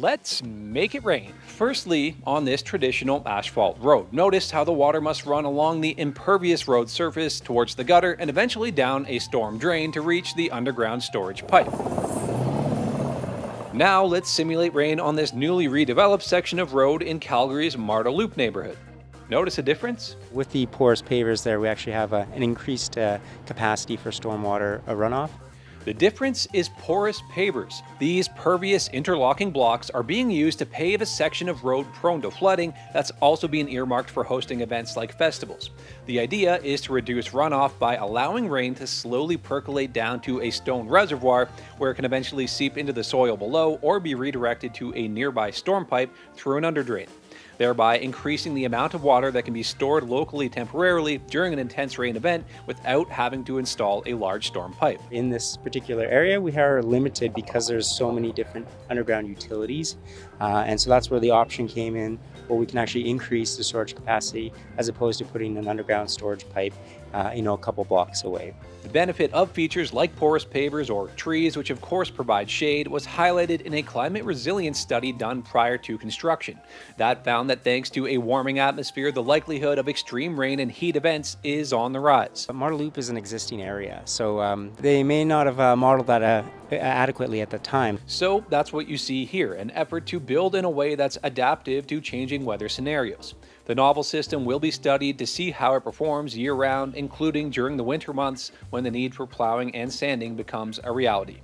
Let's make it rain. Firstly, on this traditional asphalt road, notice how the water must run along the impervious road surface towards the gutter and eventually down a storm drain to reach the underground storage pipe. Now let's simulate rain on this newly redeveloped section of road in Calgary's Marda Loop neighborhood. Notice a difference? With the porous pavers there, we actually have a, an increased uh, capacity for stormwater uh, runoff. The difference is porous pavers. These pervious interlocking blocks are being used to pave a section of road prone to flooding that's also being earmarked for hosting events like festivals. The idea is to reduce runoff by allowing rain to slowly percolate down to a stone reservoir where it can eventually seep into the soil below or be redirected to a nearby storm pipe through an underdrain thereby increasing the amount of water that can be stored locally temporarily during an intense rain event without having to install a large storm pipe. In this particular area, we are limited because there's so many different underground utilities, uh, and so that's where the option came in, where we can actually increase the storage capacity as opposed to putting an underground storage pipe, uh, you know, a couple blocks away. The benefit of features like porous pavers or trees, which of course provide shade, was highlighted in a climate resilience study done prior to construction. That found that thanks to a warming atmosphere, the likelihood of extreme rain and heat events is on the rise. Marda Loop is an existing area, so um, they may not have uh, modeled that uh, adequately at the time. So that's what you see here, an effort to build in a way that's adaptive to changing weather scenarios. The novel system will be studied to see how it performs year round, including during the winter months when the need for plowing and sanding becomes a reality.